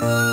Thank.